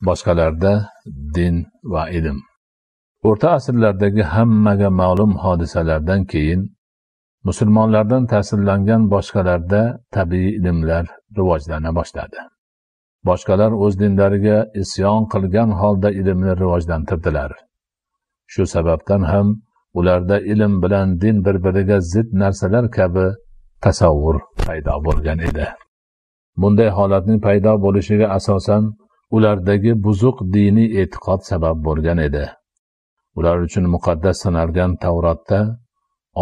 boshqalarda din va ilm. O'rta asrlardagi hammaga ma'lum hodisalardan keyin musulmonlardan ta'sirlangan boshqalarda tabiiy ilmlar rivojlana boshladi. Boshqalar o'z dinlariga isyon qilgan holda ilmni rivojlantirdilar. Shu sababdan ham ularda ilm bilan din bir biriga zid narsalar kabi tasavvur paydo bo'lgan edi. Bunday holatning paydo bo'lishiga asosan ulardagi buzuq diniy e'tiqod sabab bo'lgan edi. Ular uchun muqaddas sanalgan tavrotda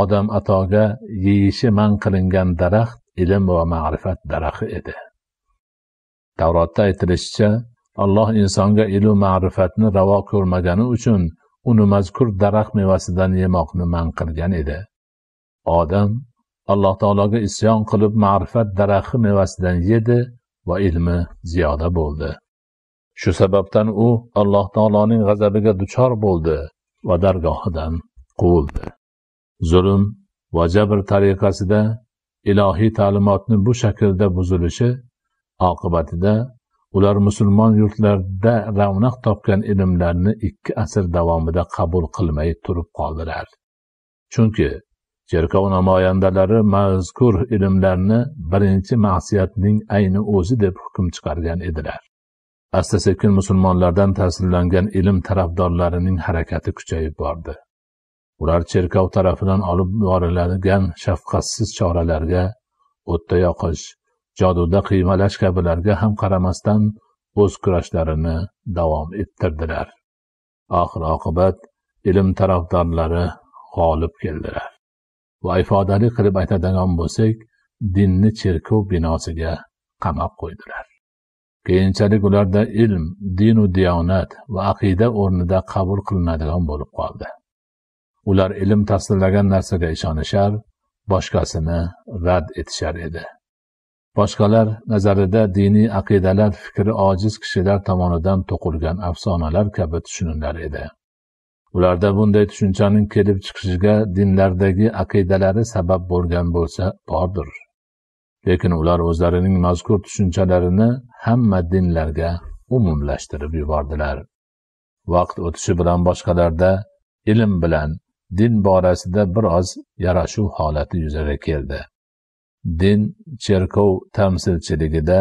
odam atoga yeyishi man qilingan daraxt ilm va ma'rifat daraxti edi. Tavrotda aytilishicha alloh insonga ilmu ma'rifatni ravo ko'rmagani uchun uni mazkur daraxt mevasidan yemoqni man qilgan edi. Odam alloh taologa isyon qilib ma'rifat daraxti mevasidan yedi va ilmi ziyoda bo'ldi. Shu sababdan u alloh taoloning g'azabiga duchor bo'ldi va dargohidan quvildi zulm va jabr tariqasida ilohiy ta'limotni bu shaklda buzilishi oqibatida ular musulmon yurtlarida ravnaq topgan ilmlarni ikki asr davomida qabul qilmay turib qoldilar. Chunki cherkov namoyandalari mazkur ilmlarni birinchi ma'siyatning ayni o'zi deb hukm chiqargan edilar. Asta sekin musulmonlardan ta'sirlangan ilm tarafdorlarining harakati kuchayib bordi. Ular cherkov tarafidan olib boriladigan shafqatsiz choralarga o'tda yoqish joduda qiymalash kabilarga ham qaramasdan o'z kurashlarini davom ettirdilar. Oxir oqibat ilm tarafdorlari g'olib keldilar. Va ifodali qilib aytadigan bo'lsak dinni cherkov binosiga qamab qo'ydilar. Keyinchalik ularda ilm dinu diyonat va aqida o'rnida qabul qilinadigan bo'lib qoldi. Ular ilm tasdiqlagan narsaga ishonishar boshqasini rad etishar edi. Boshqalar nazarida diniy aqidalar fikri ojiz kishilar tomonidan to'qilgan afsonalar kabi tushunilar edi. Ularda bunday tushunchaning kelib chiqishiga dinlardagi aqidalari sabab bo'lgan bo'lsa bordir. Lekin ular o'zlarining mazkur tushunchalarini hamma dinlarga umumlashtirib yubordilar. Vaqt o'tishi bilan boshqalarda ilm bilan din borasida biroz yarashuv holati yuzaga keldi. Din cherkov tamsilchiligida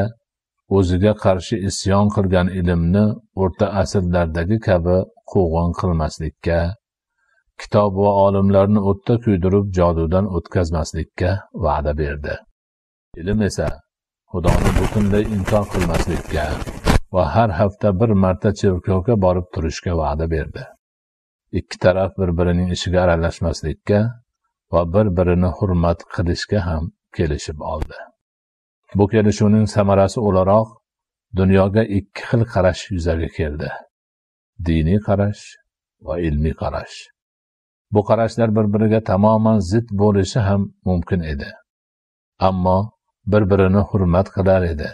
o'ziga qarshi isyon qilgan ilmni o'rta asrlardagi kabi quvg'in qilmaslikka kitob va olimlarni o'tda kuydirib jodudan o'tkazmaslikka va'da berdi. Ilm esa xudoni butunlay inkor qilmaslikka va har hafta bir marta cherkovga borib turishga va'da berdi. Ikki taraf bir birining ishiga aralashmaslikka va bir birini hurmat qilishga ham kelishib oldi. Bu kelishuvning samarasi o'laroq dunyoga ikki xil qarash yuzaga keldi. Diniy qarash va ilmiy qarash. Bu qarashlar bir biriga tamoman zid bo'lishi ham mumkin edi. Ammo bir birini hurmat qilar edi.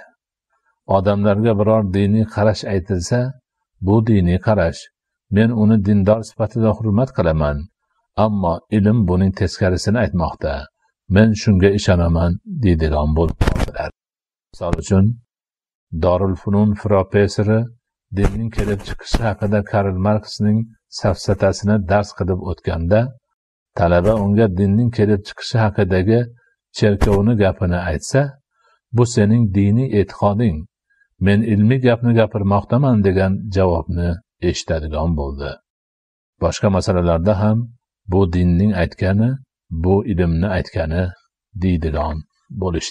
Odamlarga biror diniy qarash aytilsa bu diniy qarash men uni dindor sifatida hurmat qilaman ammo ilm buning teskarisini aytmoqda. Men shunga ishonaman deydigan bo'lib qoldilar misol uchun dorilfunun professori dinning kelib chiqishi haqida karl marksning safsatasini dars qilib o'tganda talaba unga dinning kelib chiqishi haqidagi cherkovni gapini aytsa bu sening diniy e'tiqoding men ilmiy gapni gapirmoqdaman degan javobni eshitadigan bo'ldi. Boshqa masalalarda ham bu dinning aytgani bu ilmni aytgani deydigan bo'lishdi.